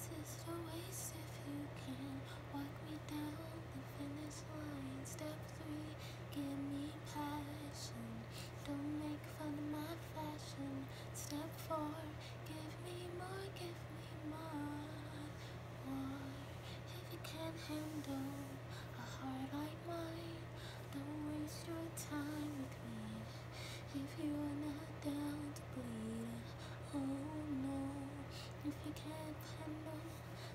just a waste if you can walk me down the finish line. Step three, give me passion. Don't make fun of my fashion. Step four, give me more, give me more, more. If you can't handle a heart like mine, don't waste your time with me. If you're not You can't handle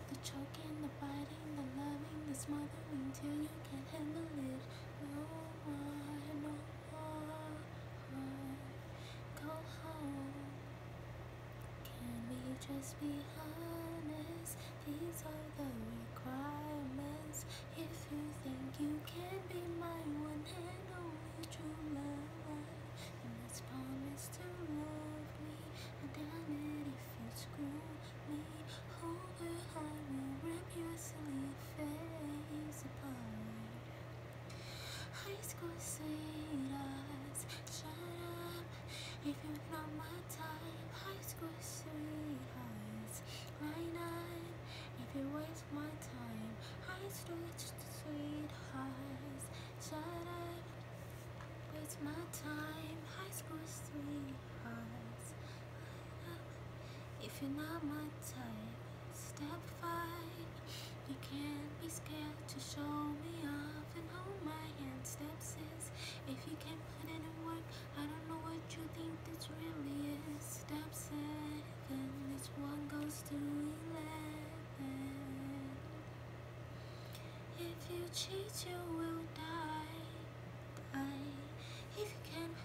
the choking, the biting, the loving, the smothering till you can't handle it, no more, no more. Go home. Can we just be honest? These are the requirements. If you think you can be if you're not my type. High school sweethearts, line up if you waste my time. High school sweethearts, shut up, waste my time. High school sweethearts, line up if you're not my type. Step five, you can't be scared to show me off and hold my hand. Step six, if you can't put in work, I don't know what you think this really is. Step seven, this one goes to eleven. If you cheat, you will die. Die. If you can't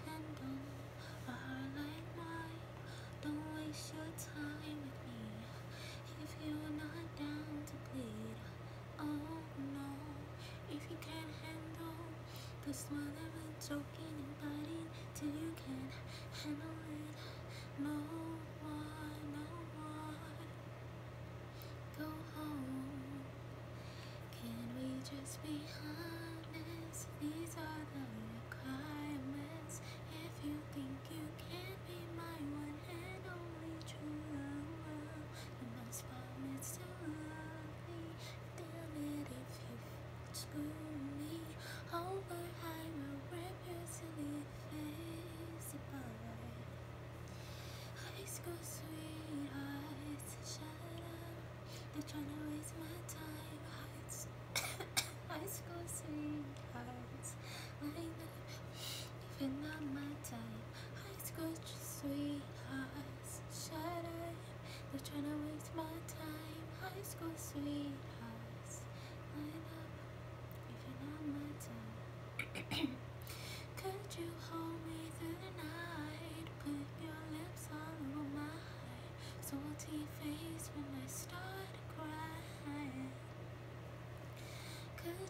the smothering, choking, and biting till you can't They're trying to waste my time. High, school sweethearts,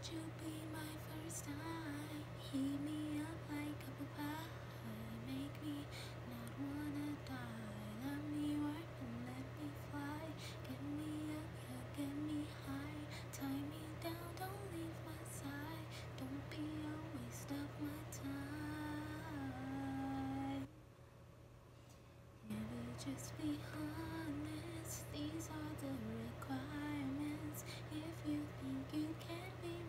Could you be my first time? Heat me up like apple pie. Make me not wanna die. Let me work and let me fly. Get me up, yeah, get me high. Tie me down, don't leave my side. Don't be a waste of my time. We just be honest? These are the requirements. If you think you can be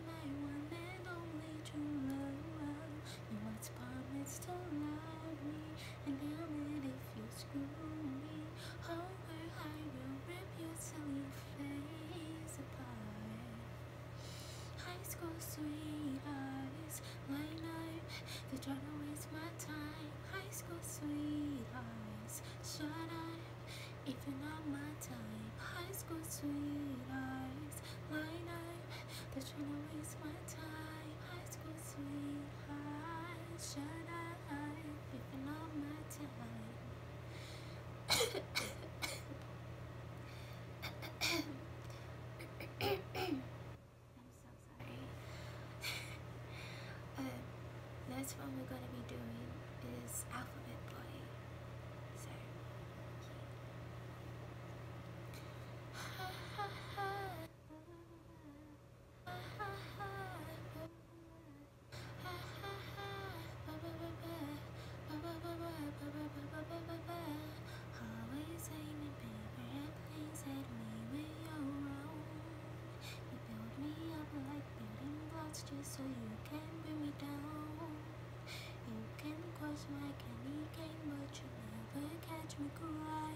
up, they're trying to waste my time. High school sweethearts, shut up if you're not my type. High school sweethearts, line up, they're trying to waste my time. High school sweethearts, shut up if you're not my type. So you can bring me down. You can cross my candy cane, but you never catch me cry.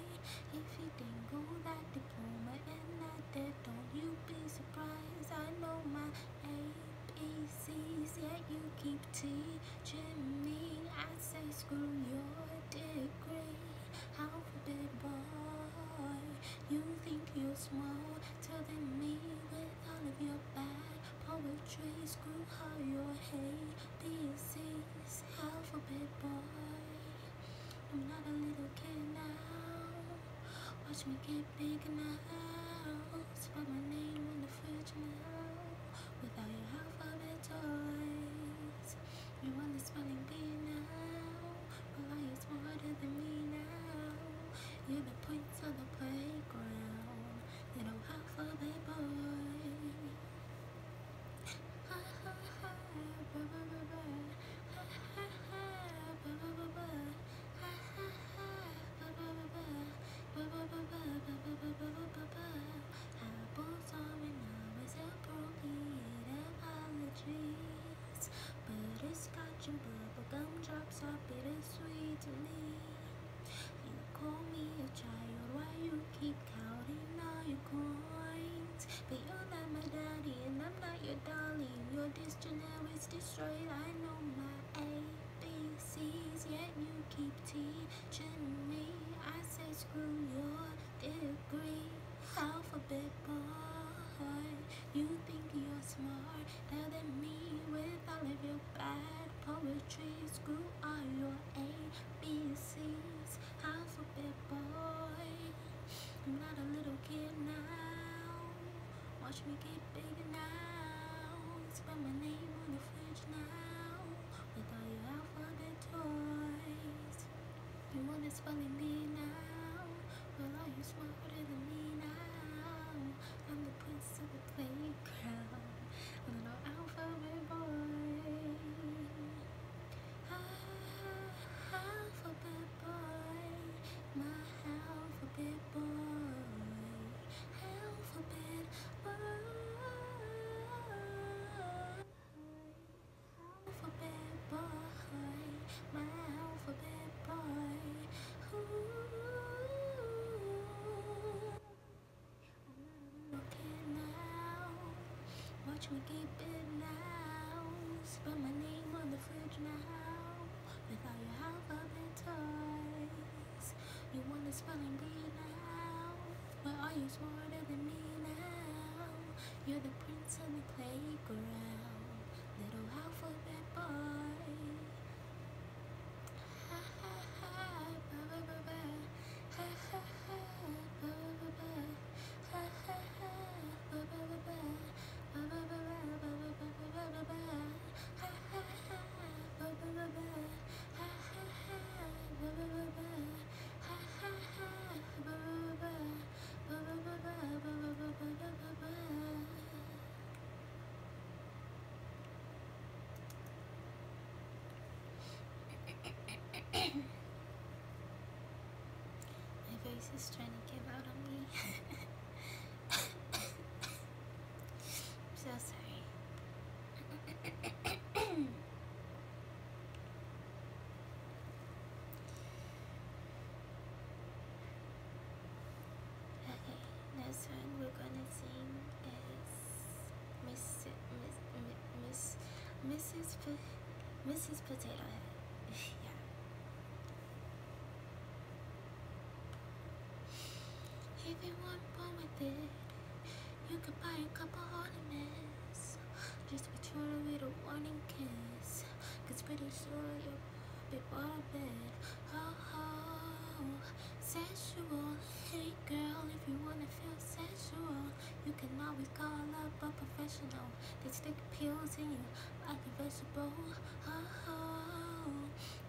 If you go that diploma and that there, don't you be surprised. I know my ABCs, yet you keep teaching me. I say screw your degree, alphabet boy. You think you're smarter than me with all of your bad poetry. Screw how your ABCs, alphabet boy. I'm not a little kid now. Watch me get big now. Spell my name on the fridge now. Without your alphabet toys. You want the spelling bee now. Well, are you smarter than me now? You're the points of the playground. You Little alphabet boy. And bubblegum drops are bittersweet to me. You call me a child while you keep counting all your coins. But you're not my daddy and I'm not your darling. Your dictionary's destroyed. Poetry. Screw all your ABCs, alphabet boy. I'm not a little kid now. Watch me get big now. Spell my name on the fridge now. With all your alphabet toys. You want to spelling bee now? Well, are you smarter than me now? I'm the prince of the playground. Me get big now. Spell my name on the fridge now. With all your alphabet toys. You want the spelling bee now? Well, are you smarter than me now? You're the prince on the playground. Little alphabet boy. Mrs. Po- Mrs. Potato Head. yeah. If you want one with it, you could buy a couple ornaments. Just be sure a warning kiss. Cause pretty sure you'll be bed. Oh, oh, sensual. Hey girl, if you wanna feel sensual, you can always call up a professional. They stick pills in you like a vegetable. Oh,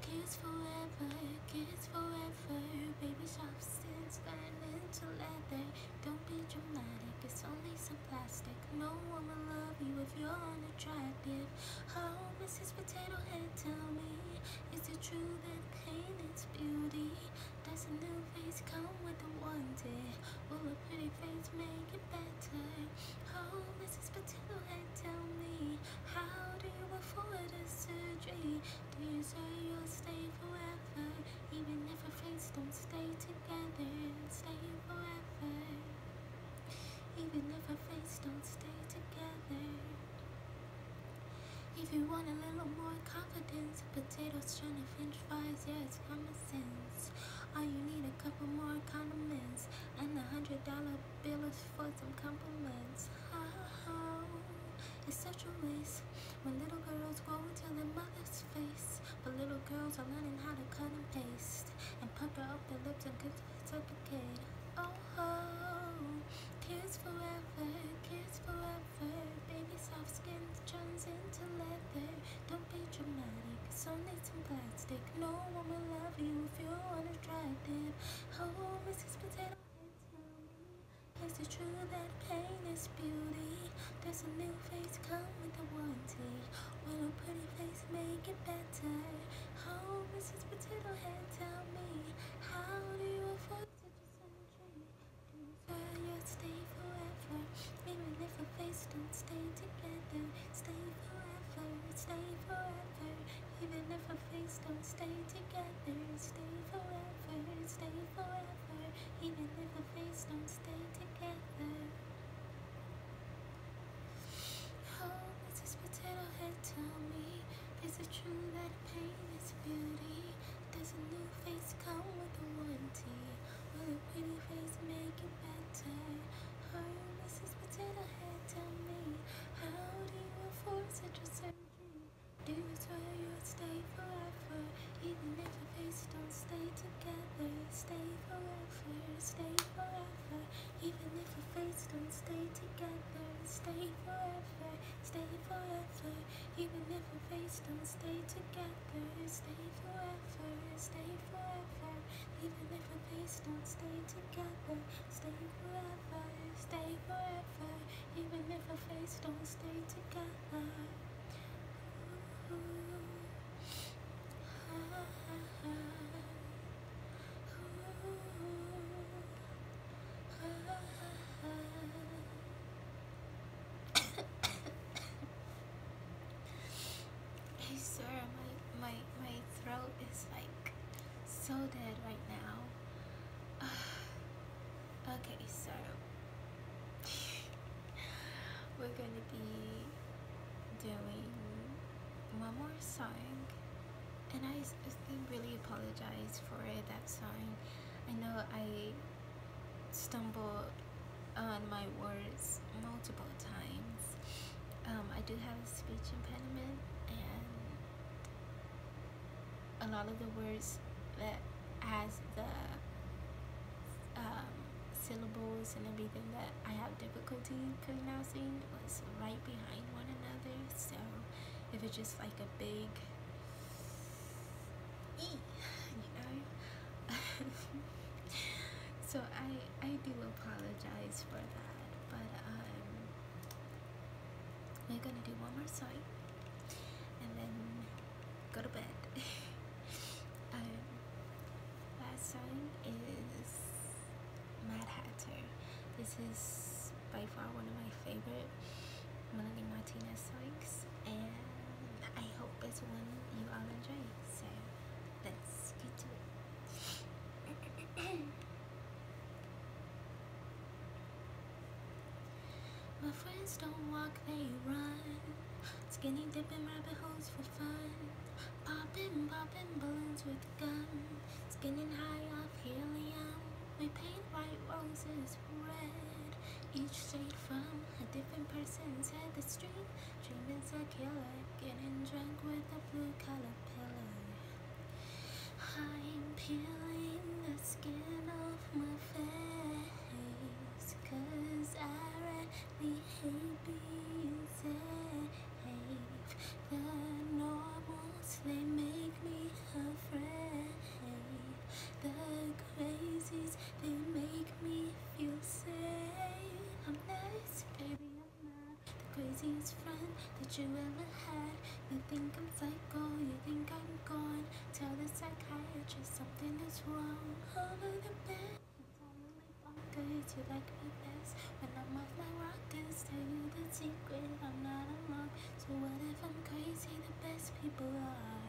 kiss forever, kiss forever. Baby sharp sins turn into leather. Don't be dramatic, it's only some plastic. No one will love you if you're unattractive. Oh, Mrs. Potato Head, tell me, is it true that pain is beauty? A new face, come with the wanted. Will a pretty face make it better? Oh, Mrs. Potato Head, tell me, how do you afford a surgery? Do you say you'll stay forever? Even if a face don't stay together, stay forever. Even if a face don't stay together. If you want a little more confidence, potatoes trying to french fries, yeah, it's common sense. All you need a couple more condiments and a hundred dollar bill is for some compliments. Oh, it's such a waste when little girls grow into their mother's face. But little girls are learning how to cut and paste and pucker up their lips and reciprocate. Oh, oh, forever, kids forever. Baby soft skin turns into leather. Don't be dramatic, it's only some plastic. No one will love you if you're unattractive. Oh, Mrs. Potato is it true that pain is beauty? There's a new face come with a warranty. Will don't stay together, stay forever, stay forever. Even if our face don't stay together, stay forever, stay forever. Even if our face don't stay together. Oh, Mrs. Potato Head, tell me, is it true that pain is beauty? Does a new face come with a warranty? Will a pretty face make it better? Oh, Mrs. Potato Head, don't stay together, stay forever, stay forever. Even if our face don't stay together, stay forever, stay forever. Even if our face don't stay together. Dead right now. okay, so we're gonna be doing one more song, and I really apologize for that song. I know I stumbled on my words multiple times. Um, I do have a speech impediment, and a lot of the words that has the um, syllables and everything that I have difficulty pronouncing was right behind one another. So if it's just like a big E, you know. so I I do apologize for that, but um, we're gonna do one more song and then go to bed. um, last song is Mad Hatter. This is by far one of my favorite Melanie Martinez songs, and I hope it's one you all enjoy. So let's get to it. My friends don't walk, they run. Skinny dipping rabbit holes for fun. Popping, popping balloons with gum. Skinning high off helium. We paint white roses red. Each shade from a different person's head. The street dreaming's a killer. Getting drunk with a blue collar pillar. I'm peeling the skin off my face that you ever had. You think I'm psycho, you think I'm gone. Tell the psychiatrist something is wrong. Over the bed, it's You like me best. When I'm off my rockers Tell you the secret, I'm not alone. So what if I'm crazy, the best people are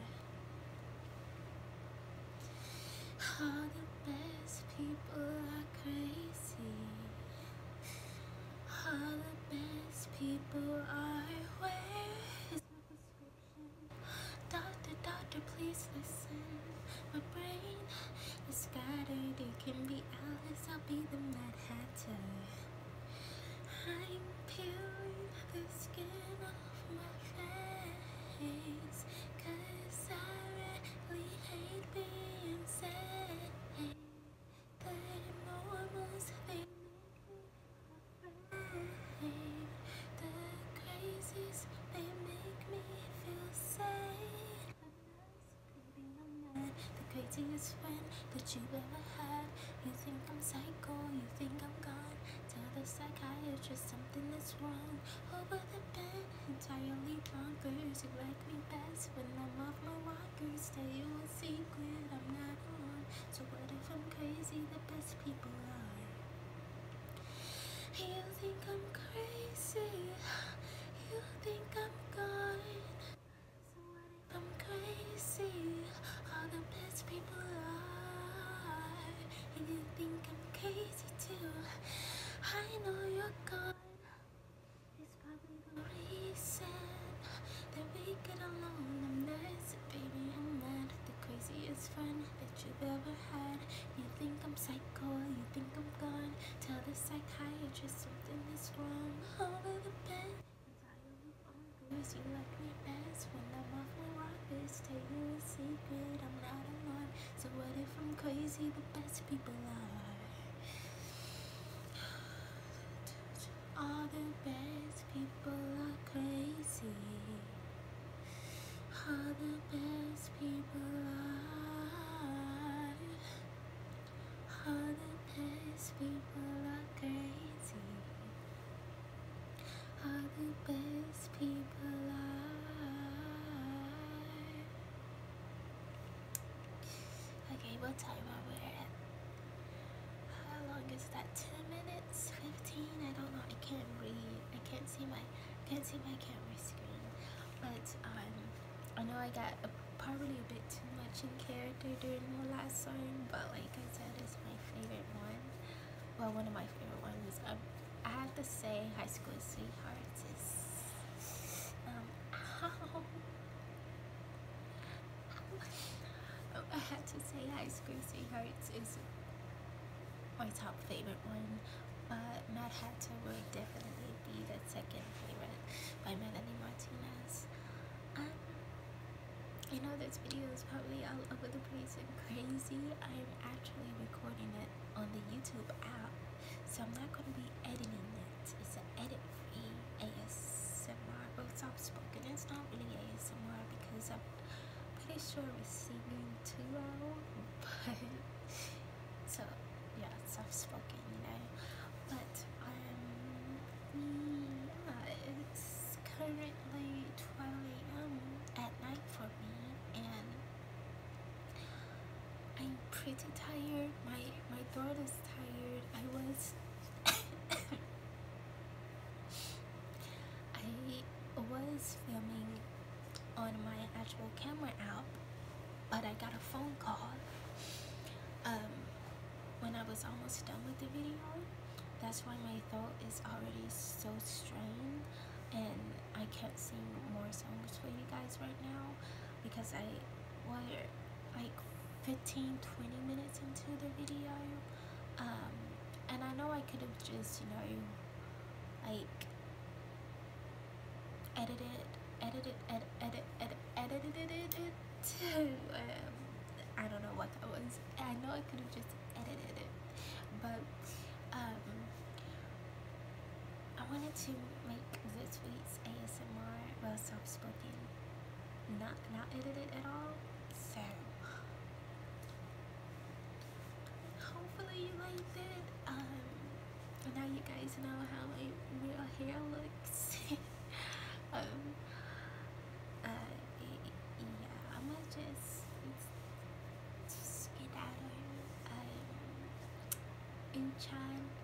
All the best people are crazy. All the best people are craziest friend that you've ever had. You think I'm psycho, you think I'm gone. Tell the psychiatrist something is wrong. Over the bed, entirely bonkers. You like me best when I'm off my walkers. Tell you a secret, I'm not on. So what if I'm crazy? The best people are. You think I'm crazy? You think I'm gone? So what if I'm crazy? All the best people are. And you think I'm crazy too? I know you're gone. I'm? The best people are. All the best people are crazy. All the best people are. All the best people are crazy. All the best people are. Okay, what time are we at? How long is that? Ten minutes? Fifteen? I don't know. I can't read. I can't see my can't see my camera screen. But um, I know I got a, probably a bit too much in character during the last song. But like I said, it's my favorite one. Well, one of my favorite ones. Um, I have to say, High School Sweethearts is um. I had to say High School Sweethearts is my top favorite one, but Mad Hatter would definitely be the second favorite by Melanie Martinez. Um, I know this video is probably all over the place and crazy. I'm actually recording it on the YouTube app, so I'm not going to be editing it. It's an edit free ASMR, but soft spoken. It's not really ASMR because I'm pretty sure we're singing too loud, but soft spoken, you know. But um, yeah, it's currently 12 a.m. at night for me, and I'm pretty tired. My my throat is tired. I was I was filming on my actual camera app, but I got a phone call um, when I was almost done with the video. That's why my throat is already so strained and I can't sing more songs for you guys right now because I were like 15 20 minutes into the video um, and I know I could have just you know like edited edited ed, edit edit edited it, it um, I don't know what that was I know I could have just edited it but um, I wanted to make this week's ASMR well soft spoken not not edited at all. So hopefully you liked it. Um now you guys know how my real hair looks. Um Child.